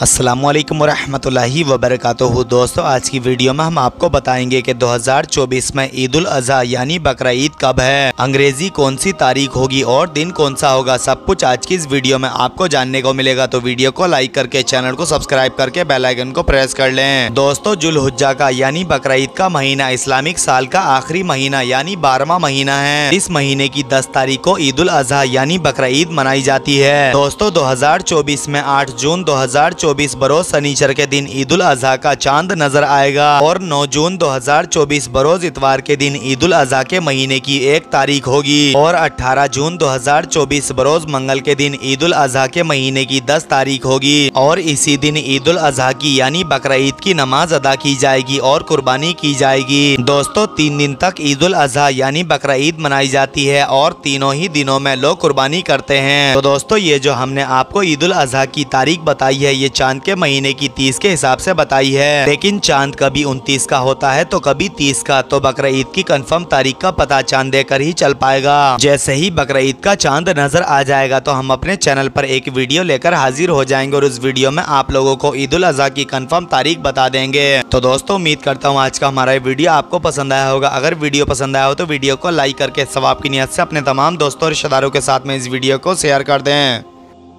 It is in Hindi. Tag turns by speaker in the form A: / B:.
A: असलम वरहमतुल्लाहि वबरकातुहू। दोस्तों, आज की वीडियो में हम आपको बताएँगे कि 2024 में ईद उल अजहा यानी बकरा ईद कब है, अंग्रेज़ी कौन सी तारीख होगी और दिन कौन सा होगा, सब कुछ आज की इस वीडियो में आपको जानने को मिलेगा। तो वीडियो को लाइक करके, चैनल को सब्सक्राइब करके बेल आइकन को प्रेस कर लें। दोस्तों, जुलहुज्जा का यानी बकरा ईद का महीना, इस्लामिक साल का आखिरी महीना यानी बारहवा महीना है। इस महीने की दस तारीख को ईद उल अजहा यानी बकरा ईद मनाई जाती है। दोस्तों, दो हज़ार चौबीस में आठ जून दो 2024 बरोज शनिचर के दिन ईद उल अजहा का चाँद नज़र आएगा और 9 जून 2024 बरोज इतवार के दिन ईद उल अजहा के महीने की एक तारीख होगी और 18 जून 2024 बरोज मंगल के दिन ईद उल अजहा के महीने की 10 तारीख होगी और इसी दिन ईद उल अजहा की यानी बकरा ईद की नमाज़ अदा की जाएगी और कुर्बानी की जाएगी। दोस्तों, तीन दिन तक ईद उल अजहा यानी बकर ईद मनाई जाती है और तीनों ही दिनों में लोग कुर्बानी करते हैं। तो दोस्तों, ये जो हमने आपको ईद उल अजहा की तारीख बताई है, ये चाँद के महीने की तीस के हिसाब से बताई है। लेकिन चाँद कभी उनतीस का होता है तो कभी तीस का तो बकर ईद की कंफर्म तारीख का पता चाँद देकर ही चल पाएगा। जैसे ही बकर ईद का चाँद नज़र आ जाएगा तो हम अपने चैनल पर एक वीडियो लेकर हाजिर हो जाएँगे और उस वीडियो में आप लोगों को ईद उल अजहा की कन्फर्म तारीख बता देंगे। तो दोस्तों, उम्मीद करता हूँ आज का हमारा वीडियो आपको पसंद आया होगा। अगर वीडियो पसंद आया हो तो वीडियो को लाइक करके, सवाब की नियत से अपने तमाम दोस्तों और रिश्तेदारों के साथ में इस वीडियो को शेयर कर दें।